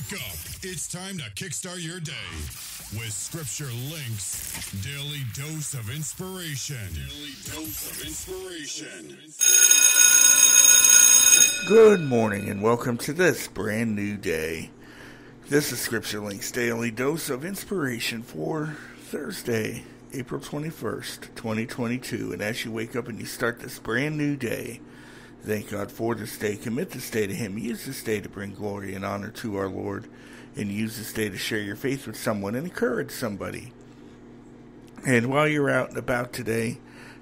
Wake up. It's time to kickstart your day with Scripture Links Daily Dose of Inspiration. Daily Dose of Inspiration. Good morning and welcome to this brand new day. This is Scripture Links Daily Dose of Inspiration for Thursday, April 21st, 2022. And as you wake up and you start this brand new day, Thank God for this day. Commit this day to Him. Use this day to bring glory and honor to our Lord. And use this day to share your faith with someone and encourage somebody. And while you're out and about today,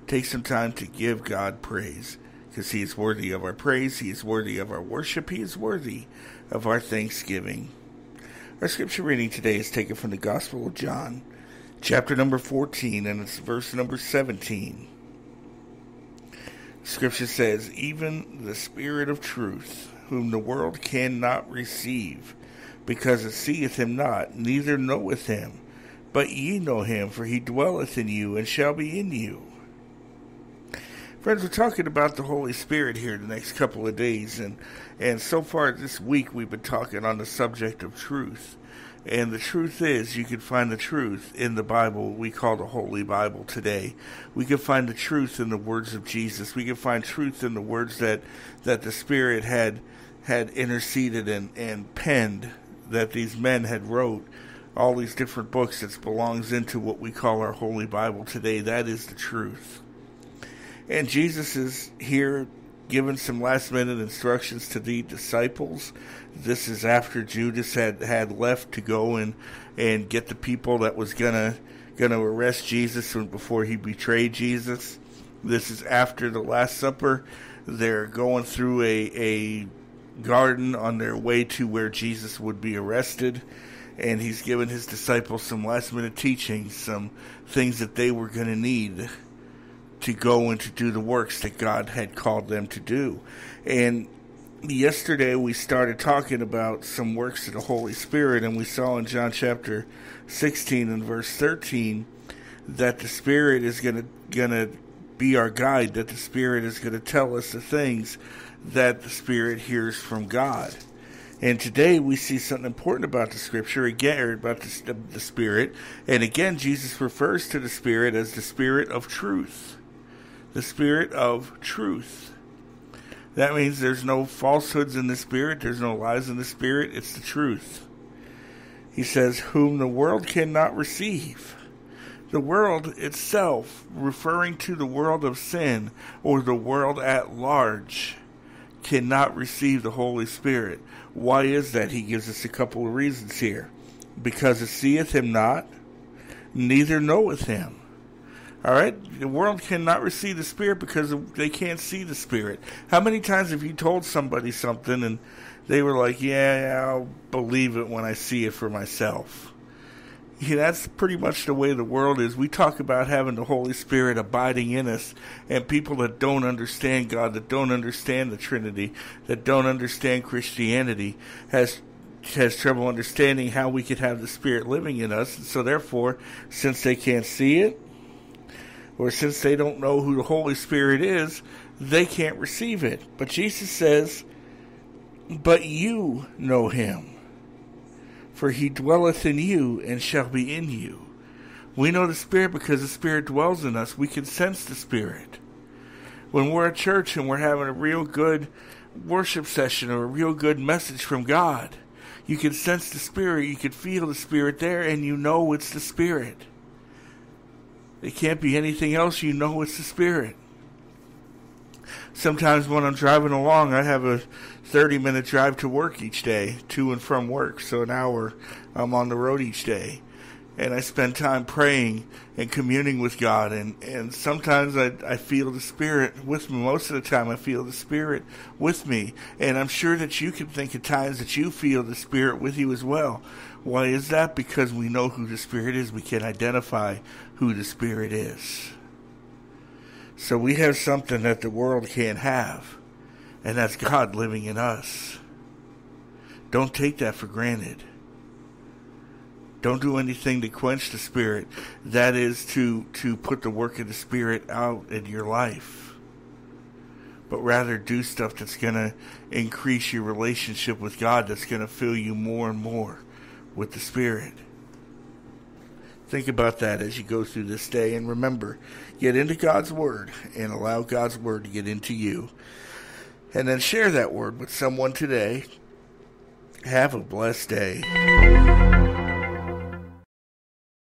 take some time to give God praise. Because He is worthy of our praise. He is worthy of our worship. He is worthy of our thanksgiving. Our scripture reading today is taken from the Gospel of John, chapter number 14, and it's verse number 17. Scripture says, Even the Spirit of truth, whom the world cannot receive, because it seeth him not, neither knoweth him. But ye know him, for he dwelleth in you, and shall be in you. Friends, we're talking about the Holy Spirit here the next couple of days, and, and so far this week we've been talking on the subject of truth. And the truth is, you can find the truth in the Bible we call the Holy Bible today. We can find the truth in the words of Jesus. We can find truth in the words that, that the Spirit had had interceded and, and penned, that these men had wrote all these different books that belongs into what we call our Holy Bible today. That is the truth. And Jesus is here given some last minute instructions to the disciples. This is after Judas had, had left to go and, and get the people that was gonna gonna arrest Jesus before he betrayed Jesus. This is after the Last Supper. They're going through a, a garden on their way to where Jesus would be arrested. And he's given his disciples some last minute teaching, some things that they were going to need to go and to do the works that God had called them to do. And yesterday we started talking about some works of the Holy Spirit, and we saw in John chapter 16 and verse 13 that the Spirit is going to going to be our guide, that the Spirit is going to tell us the things that the Spirit hears from God. And today we see something important about the Scripture again, or about the, the Spirit, and again Jesus refers to the Spirit as the Spirit of truth the spirit of truth. That means there's no falsehoods in the spirit, there's no lies in the spirit, it's the truth. He says, Whom the world cannot receive. The world itself, referring to the world of sin or the world at large, cannot receive the Holy Spirit. Why is that? He gives us a couple of reasons here. Because it seeth him not, neither knoweth him. All right? The world cannot receive the Spirit because they can't see the Spirit. How many times have you told somebody something and they were like, yeah, I'll believe it when I see it for myself? Yeah, that's pretty much the way the world is. We talk about having the Holy Spirit abiding in us, and people that don't understand God, that don't understand the Trinity, that don't understand Christianity, has has trouble understanding how we could have the Spirit living in us. And so, therefore, since they can't see it, or since they don't know who the Holy Spirit is, they can't receive it. But Jesus says, But you know him, for he dwelleth in you and shall be in you. We know the Spirit because the Spirit dwells in us. We can sense the Spirit. When we're at church and we're having a real good worship session or a real good message from God, you can sense the Spirit, you can feel the Spirit there, and you know it's the Spirit. It can't be anything else. You know it's the Spirit. Sometimes when I'm driving along, I have a 30 minute drive to work each day, to and from work. So an hour I'm on the road each day. And I spend time praying and communing with God. And, and sometimes I, I feel the Spirit with me. Most of the time, I feel the Spirit with me. And I'm sure that you can think of times that you feel the Spirit with you as well. Why is that? Because we know who the Spirit is. We can identify who the Spirit is. So we have something that the world can't have, and that's God living in us. Don't take that for granted. Don't do anything to quench the Spirit. That is to, to put the work of the Spirit out in your life. but rather do stuff that's going to increase your relationship with God, that's going to fill you more and more with the Spirit. Think about that as you go through this day. And remember, get into God's Word and allow God's Word to get into you. And then share that Word with someone today. Have a blessed day.